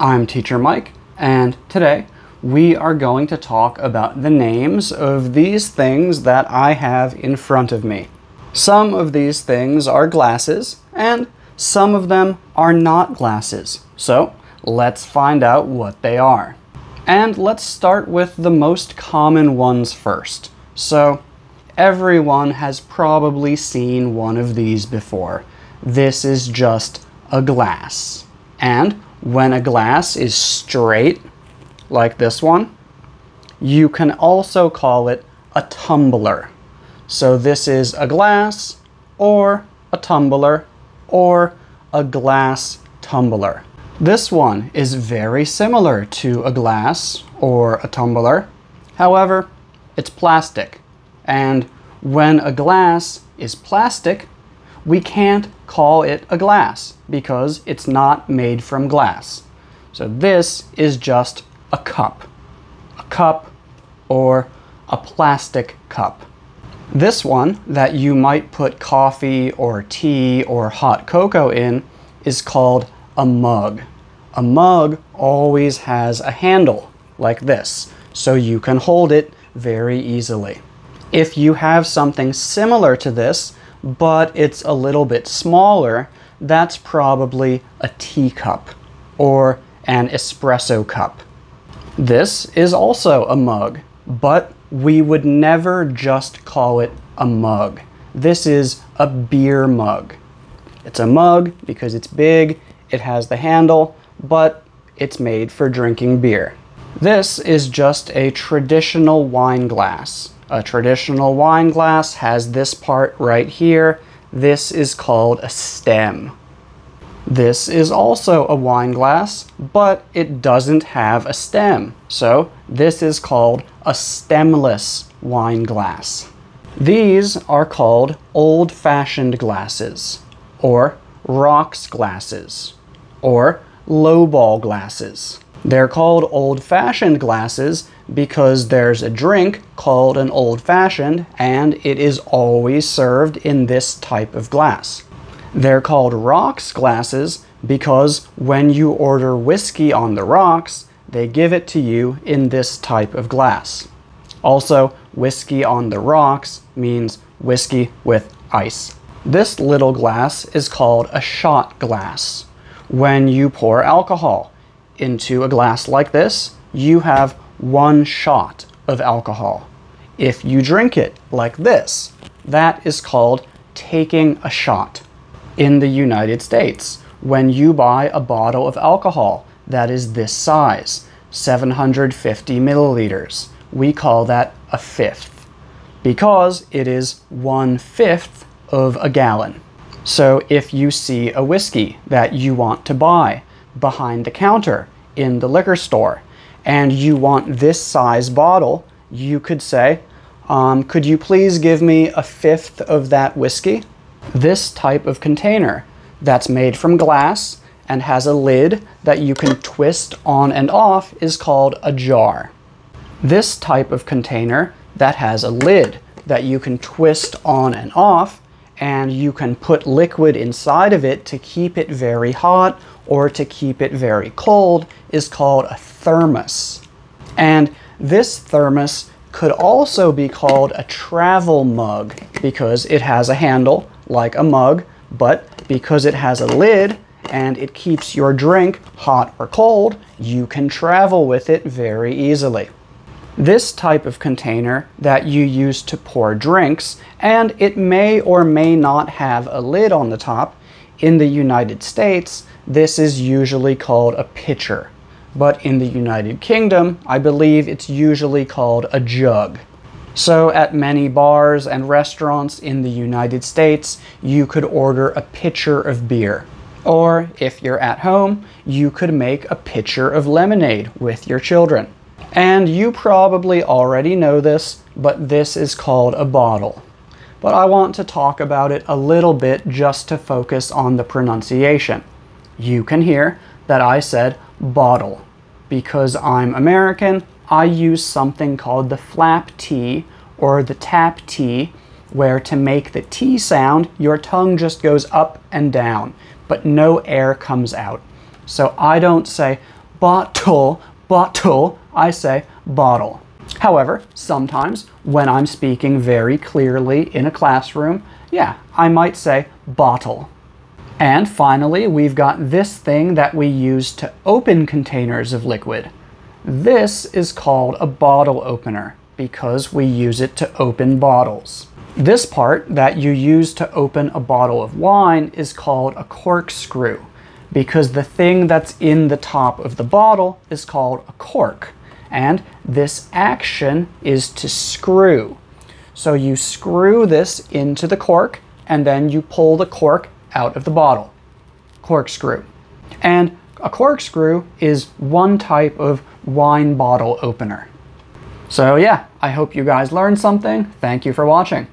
I'm Teacher Mike, and today we are going to talk about the names of these things that I have in front of me. Some of these things are glasses, and some of them are not glasses. So let's find out what they are. And let's start with the most common ones first. So everyone has probably seen one of these before. This is just a glass. And when a glass is straight, like this one, you can also call it a tumbler. So this is a glass or a tumbler or a glass tumbler. This one is very similar to a glass or a tumbler. However, it's plastic. And when a glass is plastic, we can't call it a glass because it's not made from glass. So this is just a cup. A cup or a plastic cup. This one that you might put coffee or tea or hot cocoa in is called a mug. A mug always has a handle like this, so you can hold it very easily. If you have something similar to this, but it's a little bit smaller, that's probably a teacup or an espresso cup. This is also a mug, but we would never just call it a mug. This is a beer mug. It's a mug because it's big, it has the handle, but it's made for drinking beer. This is just a traditional wine glass. A traditional wine glass has this part right here. This is called a stem. This is also a wine glass, but it doesn't have a stem. So this is called a stemless wine glass. These are called old-fashioned glasses, or rocks glasses, or lowball glasses. They're called old-fashioned glasses because there's a drink called an old-fashioned and it is always served in this type of glass. They're called rocks glasses because when you order whiskey on the rocks, they give it to you in this type of glass. Also, whiskey on the rocks means whiskey with ice. This little glass is called a shot glass. When you pour alcohol into a glass like this, you have one shot of alcohol. If you drink it like this, that is called taking a shot in the United States when you buy a bottle of alcohol that is this size, 750 milliliters. We call that a fifth because it is one fifth of a gallon. So if you see a whiskey that you want to buy behind the counter in the liquor store and you want this size bottle, you could say, um, could you please give me a fifth of that whiskey? This type of container that's made from glass and has a lid that you can twist on and off is called a jar. This type of container that has a lid that you can twist on and off and you can put liquid inside of it to keep it very hot or to keep it very cold is called a thermos. And this thermos could also be called a travel mug because it has a handle like a mug, but because it has a lid and it keeps your drink hot or cold, you can travel with it very easily. This type of container that you use to pour drinks, and it may or may not have a lid on the top, in the United States, this is usually called a pitcher. But in the United Kingdom, I believe it's usually called a jug. So at many bars and restaurants in the United States, you could order a pitcher of beer. Or if you're at home, you could make a pitcher of lemonade with your children. And you probably already know this, but this is called a bottle. But I want to talk about it a little bit just to focus on the pronunciation. You can hear that I said bottle. Because I'm American, I use something called the flap T or the tap T, where to make the T sound, your tongue just goes up and down, but no air comes out. So I don't say bottle, bottle, I say bottle. However, sometimes when I'm speaking very clearly in a classroom, yeah, I might say bottle. And finally, we've got this thing that we use to open containers of liquid. This is called a bottle opener because we use it to open bottles. This part that you use to open a bottle of wine is called a corkscrew because the thing that's in the top of the bottle is called a cork. And this action is to screw. So you screw this into the cork and then you pull the cork out of the bottle. Corkscrew. And a corkscrew is one type of wine bottle opener. So yeah, I hope you guys learned something. Thank you for watching.